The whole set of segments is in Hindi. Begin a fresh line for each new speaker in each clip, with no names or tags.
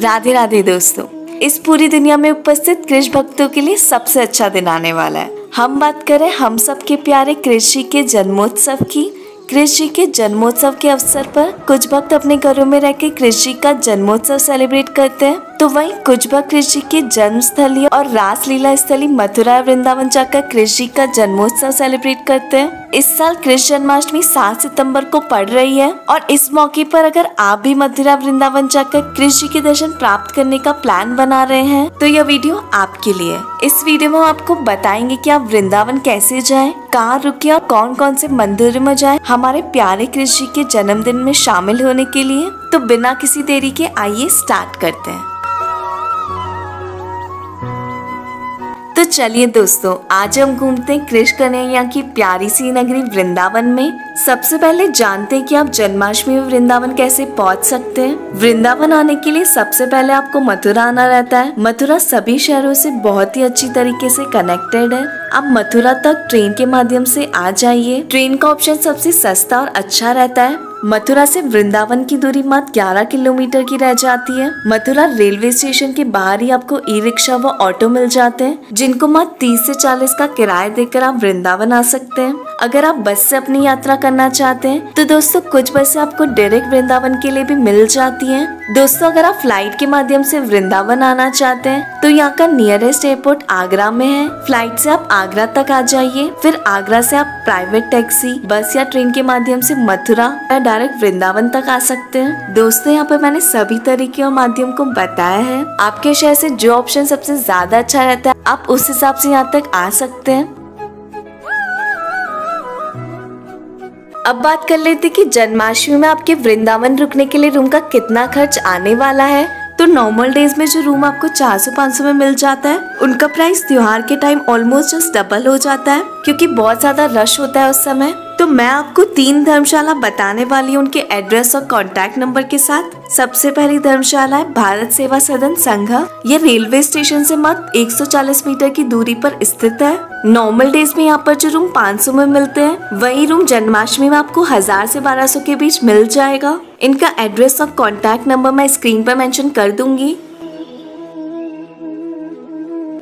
राधे राधे दोस्तों, इस पूरी दुनिया में उपस्थित कृष्ण भक्तों के लिए सबसे अच्छा दिन आने वाला है। हम बात करें हम सब के प्यारे कृषि के जन्मोत्सव की। कृषि के जन्मोत्सव के अवसर पर कुछ भक्त अपने घरों में रहकर कृषि का जन्मोत्सव सेलिब्रेट करते हैं। तो वहीं कुछ भक्त कृषि के जन्म स्थली और रासलीला स्थली मथुरा वृंदावन जाकर कृषि का जन्मोत्सव सेलिब्रेट करते हैं। इस साल कृष्ण जन्माष्टमी सात सितंबर को पड़ रही है और इस मौके पर अगर आप भी मथुरा वृंदावन जाकर कृषि के दर्शन प्राप्त करने का प्लान बना रहे हैं तो यह वीडियो आपके लिए इस वीडियो में हम आपको बताएँगे कि आप वृंदावन कैसे जाएँ, कहाँ रुके और कौन कौन से मंदिर में जाएँ। हमारे प्यारे कृषि के जन्मदिन में शामिल होने के लिए तो बिना किसी देरी के आइए स्टार्ट करते हैं। चलिए दोस्तों, आज हम घूमते हैं कृष्ण कन्हैया की प्यारी सी नगरी वृंदावन में। सबसे पहले जानते हैं कि आप जन्माष्टमी में वृंदावन कैसे पहुँच सकते हैं। वृंदावन आने के लिए सबसे पहले आपको मथुरा आना रहता है। मथुरा सभी शहरों से बहुत ही अच्छी तरीके से कनेक्टेड है। आप मथुरा तक ट्रेन के माध्यम से आ जाइए। ट्रेन का ऑप्शन सबसे सस्ता और अच्छा रहता है। मथुरा से वृंदावन की दूरी मात्र 11 किलोमीटर की रह जाती है। मथुरा रेलवे स्टेशन के बाहर ही आपको ई रिक्शा व ऑटो मिल जाते हैं, जिनको मात्र 30 से 40 का किराया देकर आप वृंदावन आ सकते हैं। अगर आप बस से अपनी यात्रा करना चाहते हैं तो दोस्तों कुछ बसें आपको डायरेक्ट वृंदावन के लिए भी मिल जाती हैं। दोस्तों, अगर आप फ़्लाइट के माध्यम से वृंदावन आना चाहते हैं तो यहाँ का नियरेस्ट एयरपोर्ट आगरा में है। फ़्लाइट से आप आगरा तक आ जाइए, फिर आगरा से आप प्राइवेट टैक्सी बस या ट्रेन के माध्यम से मथुरा या डायरेक्ट वृंदावन तक आ सकते हैं। दोस्तों, यहाँ पे मैंने सभी तरीके और माध्यम को बताया है। आपके शहर से जो ऑप्शन सबसे ज़्यादा अच्छा रहता है, आप उस हिसाब से यहाँ तक आ सकते हैं। अब बात कर लेते कि जन्माष्टमी में आपके वृंदावन रुकने के लिए रूम का कितना खर्च आने वाला है। तो नॉर्मल डेज़ में जो रूम आपको 400-500 में मिल जाता है, उनका प्राइस त्योहार के टाइम ऑलमोस्ट जस्ट डबल हो जाता है, क्योंकि बहुत ज़्यादा रश होता है उस समय। तो मैं आपको तीन धर्मशाला बताने वाली हूँ उनके एड्रेस और कॉन्टैक्ट नंबर के साथ। सबसे पहली धर्मशाला है भारत सेवा सदन संघ। ये रेलवे स्टेशन से मात्र 140 मीटर की दूरी पर स्थित है। नॉर्मल डेज़ में यहाँ पर जो रूम 500 में मिलते हैं, वही रूम जन्माष्टमी में आपको हज़ार से 1200 के बीच मिल जाएगा। इनका एड्रेस और कॉन्टैक्ट नंबर मैं स्क्रीन पर मेंशन कर दूँगी।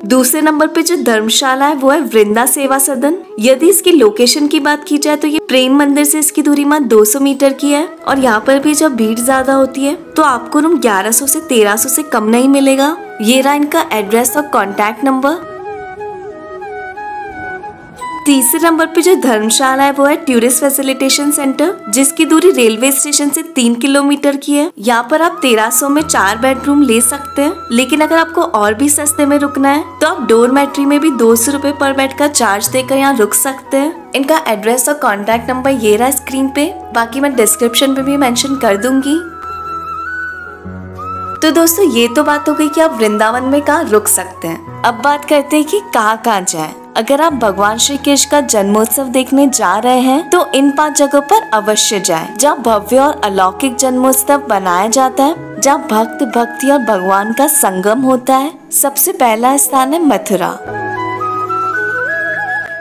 दूसरे नंबर पे जो धर्मशाला है, वो है वृंदा सेवा सदन। यदि इसकी लोकेशन की बात की जाए तो ये प्रेम मंदिर से इसकी दूरी मात्र 200 मीटर की है और यहाँ पर भी जब भीड़ ज़्यादा होती है तो आपको रूम 1100 से 1300 से कम नहीं मिलेगा। ये रहा इनका एड्रेस और कॉन्टेक्ट नंबर तीसरे नंबर पे जो धर्मशाला है, वो है टूरिस्ट फैसिलिटेशन सेंटर, जिसकी दूरी रेलवे स्टेशन से तीन किलोमीटर की है। यहाँ पर आप तेरह सौ में चार बेडरूम ले सकते हैं, लेकिन अगर आपको और भी सस्ते में रुकना है तो आप डोर मैट्री में भी दो सौ रूपए पर बेड का चार्ज देकर यहाँ रुक सकते हैं। इनका एड्रेस और कॉन्टेक्ट नंबर ये रहा स्क्रीन पे, बाकी मैं डिस्क्रिप्शन में भी मेंशन कर दूँगी। तो दोस्तों, ये तो बात हो गई कि आप वृंदावन में कहाँ रुक सकते हैं। अब बात करते हैं कि कहाँ कहाँ जाए। अगर आप भगवान श्री कृष्ण का जन्मोत्सव देखने जा रहे हैं तो इन पाँच जगहों पर अवश्य जाएँ, जहाँ भव्य और अलौकिक जन्मोत्सव मनाया जाता है जहाँ भक्त भक्ति और भगवान का संगम होता है। सबसे पहला स्थान है मथुरा।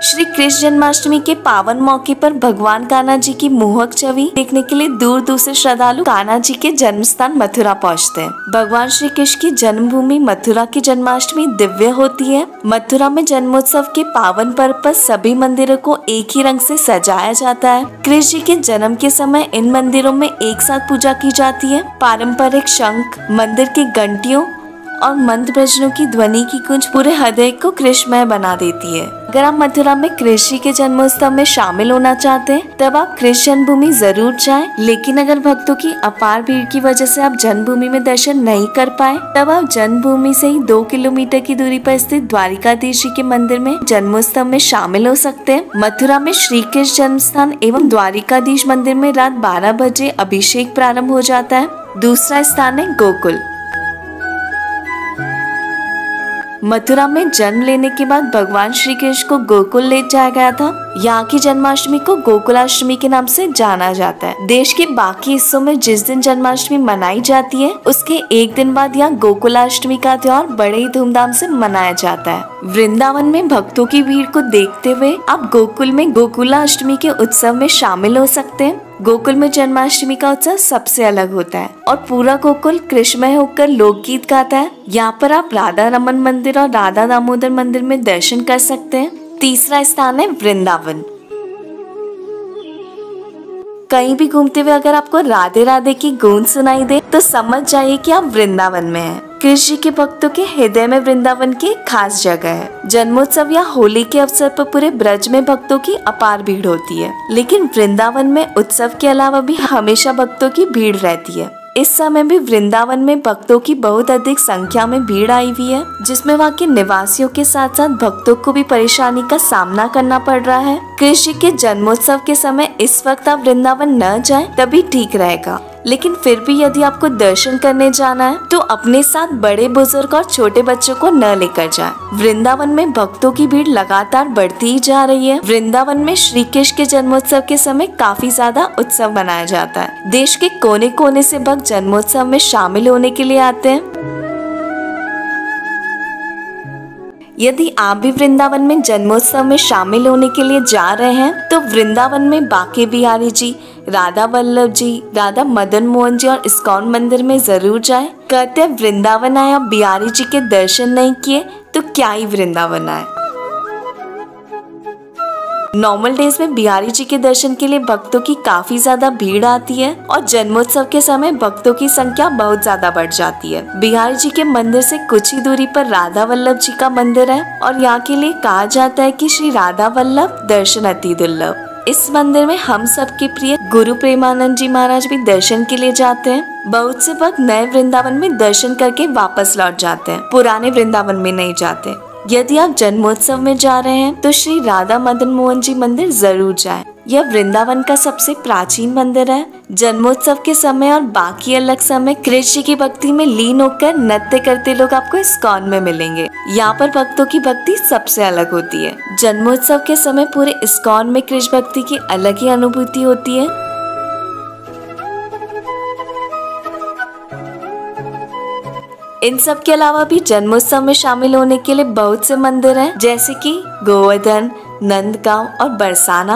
श्री कृष्ण जन्माष्टमी के पावन मौके पर भगवान कान्हा जी की मोहक छवि देखने के लिए दूर दूर से श्रद्धालु कान्हा जी के जन्म स्थान मथुरा पहुँचते हैं। भगवान श्री कृष्ण की जन्मभूमि मथुरा की जन्माष्टमी दिव्य होती है। मथुरा में जन्मोत्सव के पावन पर्व पर सभी मंदिरों को एक ही रंग से सजाया जाता है। कृष्ण जी के जन्म के समय इन मंदिरों में एक साथ पूजा की जाती है। पारंपरिक शंख, मंदिर की घंटियों और मंत्र भजनों की ध्वनि की कुंज पूरे हृदय को कृष्णमय बना देती है। अगर आप मथुरा में कृषि के जन्मोत्सव में शामिल होना चाहते हैं, तब आप कृष्ण जन्मभूमि ज़रूर जाएँ। लेकिन अगर भक्तों की अपार भीड़ की वजह से आप जन्मभूमि में दर्शन नहीं कर पाए, तब आप जन्मभूमि से ही दो किलोमीटर की दूरी पर स्थित द्वारिकाधीश जी के मंदिर में जन्मोत्सव में शामिल हो सकते हैं। मथुरा में श्री कृष्ण जन्म स्थान एवं द्वारिकाधीश मंदिर में रात बारह बजे अभिषेक प्रारंभ हो जाता है। दूसरा स्थान है गोकुल। मथुरा में जन्म लेने के बाद भगवान श्री कृष्ण को गोकुल ले जाया गया था। यहाँ की जन्माष्टमी को गोकुलाष्टमी के नाम से जाना जाता है। देश के बाकी हिस्सों में जिस दिन जन्माष्टमी मनाई जाती है, उसके एक दिन बाद यहाँ गोकुलाष्टमी का त्योहार बड़े ही धूमधाम से मनाया जाता है। वृंदावन में भक्तों की भीड़ को देखते हुए आप गोकुल में गोकुलाष्टमी के उत्सव में शामिल हो सकते हैं। गोकुल में जन्माष्टमी का उत्सव सबसे अलग होता है और पूरा गोकुल कृष्णमय होकर लोकगीत गाता है। यहाँ पर आप राधा रमन मंदिर और राधा दामोदर मंदिर में दर्शन कर सकते हैं। तीसरा स्थान है वृंदावन। कहीं भी घूमते हुए अगर आपको राधे राधे की गूंज सुनाई दे तो समझ जाइए कि आप वृंदावन में हैं। कृषि के भक्तों के हृदय में वृंदावन की खास जगह है। जन्मोत्सव या होली के अवसर पर पूरे ब्रज में भक्तों की अपार भीड़ होती है। लेकिन वृंदावन में उत्सव के अलावा भी हमेशा भक्तों की भीड़ रहती है। इस समय भी वृंदावन में भक्तों की बहुत अधिक संख्या में भीड़ आई हुई है, जिसमें वहाँ के निवासियों के साथ साथ भक्तों को भी परेशानी का सामना करना पड़ रहा है। कृषि के जन्मोत्सव के समय इस वक्त आप वृंदावन न जाए, तभी ठीक रहेगा। लेकिन फिर भी यदि आपको दर्शन करने जाना है तो अपने साथ बड़े बुज़ुर्ग और छोटे बच्चों को न लेकर जाए। वृंदावन में भक्तों की भीड़ लगातार बढ़ती ही जा रही है। वृंदावन में श्री कृष्ण के जन्मोत्सव के समय काफ़ी ज़्यादा उत्सव मनाया जाता है। देश के कोने कोने से भक्त जन्मोत्सव में शामिल होने के लिए आते हैं। यदि आप भी वृंदावन में जन्मोत्सव में शामिल होने के लिए जा रहे हैं तो वृंदावन में बाके बिहारी जी, राधा वल्लभ जी, राधा मदन मोहन जी और इस्कॉन मंदिर में ज़रूर जाएँ। कहते हैं, वृंदावन आए और बिहारी जी के दर्शन नहीं किए तो क्या ही वृंदावन आए नॉर्मल डेज़ में बिहारी जी के दर्शन के लिए भक्तों की काफ़ी ज़्यादा भीड़ आती है और जन्मोत्सव के समय भक्तों की संख्या बहुत ज़्यादा बढ़ जाती है। बिहारी जी के मंदिर से कुछ ही दूरी पर राधा वल्लभ जी का मंदिर है और यहाँ के लिए कहा जाता है कि श्री राधा वल्लभ दर्शन अति दुर्लभ। इस मंदिर में हम सबके प्रिय गुरु प्रेमानंद जी महाराज भी दर्शन के लिए जाते हैं। बहुत से भक्त नए वृंदावन में दर्शन करके वापस लौट जाते हैं। पुराने वृंदावन में नहीं जाते। यदि आप जन्मोत्सव में जा रहे हैं तो श्री राधा मदन मोहन जी मंदिर ज़रूर जाएँ। यह वृंदावन का सबसे प्राचीन मंदिर है। जन्मोत्सव के समय और बाकी अलग समय कृष्ण की भक्ति में लीन होकर नृत्य करते लोग आपको इस्कॉन में मिलेंगे। यहाँ पर भक्तों की भक्ति सबसे अलग होती है। जन्मोत्सव के समय पूरे इस्कॉन में कृष्ण भक्ति की अलग ही अनुभूति होती है। इन सब के अलावा भी जन्मोत्सव में शामिल होने के लिए बहुत से मंदिर हैं, जैसे कि गोवर्धन, नंदगांव और बरसाना।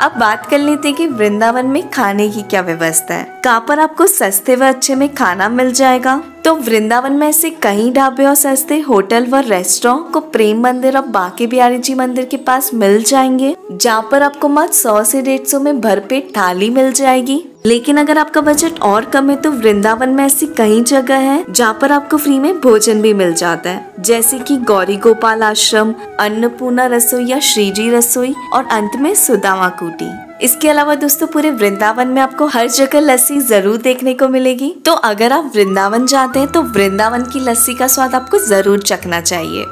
अब बात कर लेते हैं कि वृंदावन में खाने की क्या व्यवस्था है। कहाँ पर आपको सस्ते व अच्छे में खाना मिल जाएगा? तो वृंदावन में ऐसे कई ढाबे और सस्ते होटल व रेस्टोरेंट को प्रेम मंदिर और बाके बिहारी जी मंदिर के पास मिल जाएँगे, जहाँ पर आपको मत सौ से डेढ़ सौ में भरपेट थाली मिल जाएगी। लेकिन अगर आपका बजट और कम है तो वृंदावन में ऐसी कई जगह है जहाँ पर आपको फ्री में भोजन भी मिल जाता है। जैसे कि गौरी गोपाल आश्रम, अन्नपूर्णा रसोई या श्रीजी रसोई और अंत में सुदामा कुटी। इसके अलावा दोस्तों, पूरे वृंदावन में आपको हर जगह लस्सी ज़रूर देखने को मिलेगी। तो अगर आप वृंदावन जाते हैं तो वृंदावन की लस्सी का स्वाद आपको ज़रूर चखना चाहिए।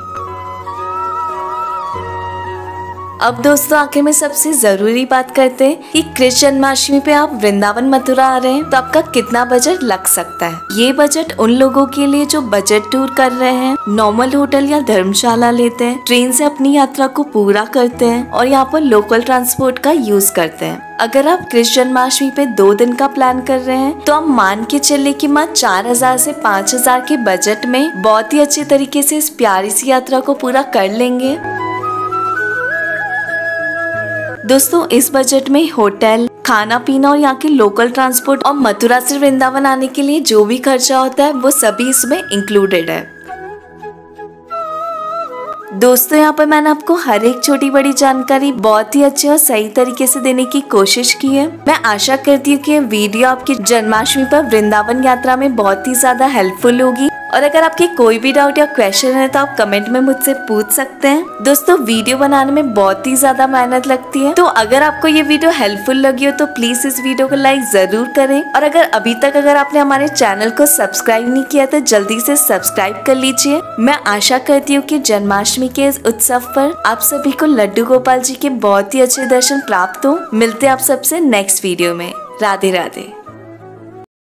अब दोस्तों, आखिर में सबसे ज़रूरी बात करते हैं कि कृष्ण जन्माष्टमी पे आप वृंदावन मथुरा आ रहे हैं तो आपका कितना बजट लग सकता है? ये बजट उन लोगों के लिए जो बजट टूर कर रहे हैं नॉर्मल होटल या धर्मशाला लेते हैं ट्रेन से अपनी यात्रा को पूरा करते हैं और यहाँ पर लोकल ट्रांसपोर्ट का यूज़ करते हैं। अगर आप कृष्ण जन्माष्टमी पे दो दिन का प्लान कर रहे हैं तो आप मान के चले कि मात्र चार हज़ार से पाँच हज़ार के बजट में बहुत ही अच्छे तरीके से इस प्यारी सी यात्रा को पूरा कर लेंगे। दोस्तों, इस बजट में होटल खाना पीना और यहाँ के लोकल ट्रांसपोर्ट और मथुरा से वृंदावन आने के लिए जो भी खर्चा होता है, वो सभी इसमें इंक्लूडेड है। दोस्तों, यहाँ पर मैंने आपको हर एक छोटी बड़ी जानकारी बहुत ही अच्छे और सही तरीके से देने की कोशिश की है। मैं आशा करती हूँ कि वीडियो आपकी जन्माष्टमी पर वृंदावन यात्रा में बहुत ही ज़्यादा हेल्पफुल होगी। और अगर आपके कोई भी डाउट या क्वेश्चन है तो आप कमेंट में मुझसे पूछ सकते हैं। दोस्तों वीडियो बनाने में बहुत ही ज़्यादा मेहनत लगती है। तो अगर आपको ये वीडियो हेल्पफुल लगी हो तो प्लीज़ इस वीडियो को लाइक ज़रूर करें। और अगर अभी तक अगर आपने हमारे चैनल को सब्सक्राइब नहीं किया तो जल्दी से सब्सक्राइब कर लीजिए। मैं आशा करती हूँ की जन्माष्टमी के इस उत्सव पर आप सभी को लड्डू गोपाल जी के बहुत ही अच्छे दर्शन प्राप्त हो। मिलते आप सबसे नेक्स्ट वीडियो में। राधे राधे